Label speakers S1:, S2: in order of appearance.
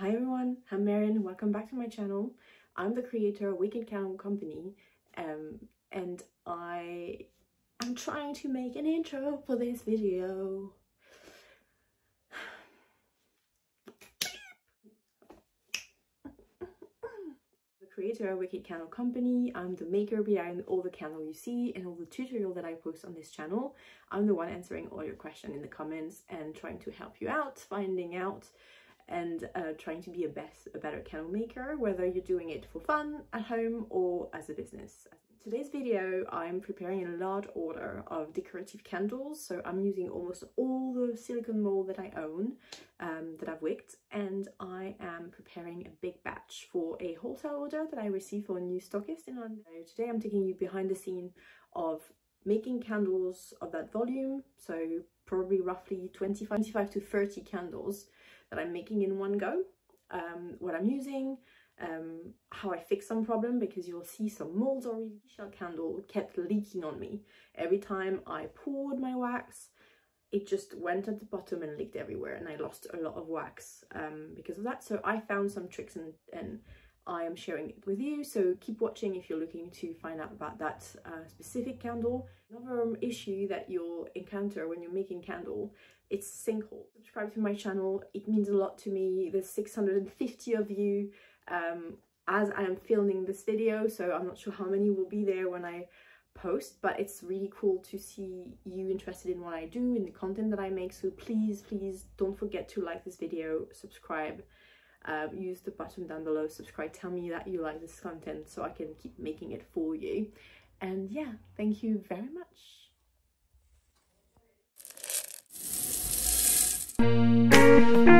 S1: Hi everyone, I'm Marion, welcome back to my channel. I'm the creator of Wicked Candle Company um, and I am trying to make an intro for this video. The creator of Wicked Candle Company. I'm the maker behind all the candle you see and all the tutorial that I post on this channel. I'm the one answering all your questions in the comments and trying to help you out, finding out and uh, trying to be a best a better candle maker whether you're doing it for fun at home or as a business. Today's video i'm preparing a large order of decorative candles. So i'm using almost all the silicone mold that i own um, that i've wicked and i am preparing a big batch for a wholesale order that i received for a new stockist. In london so today i'm taking you behind the scene of making candles of that volume. So probably roughly 25 25 to 30 candles that I'm making in one go, um, what I'm using, um, how I fix some problem because you'll see some molds already. Shell candle kept leaking on me. Every time I poured my wax, it just went at the bottom and leaked everywhere and I lost a lot of wax um, because of that. So I found some tricks and, and I am sharing it with you. So keep watching if you're looking to find out about that uh, specific candle. Another issue that you'll encounter when you're making candle, it's sinkhole. Subscribe to my channel. It means a lot to me. There's 650 of you um, as I am filming this video. So I'm not sure how many will be there when I post, but it's really cool to see you interested in what I do, in the content that I make. So please, please don't forget to like this video, subscribe, uh, use the button down below, subscribe, tell me that you like this content so I can keep making it for you. And yeah, thank you very much. Thank you.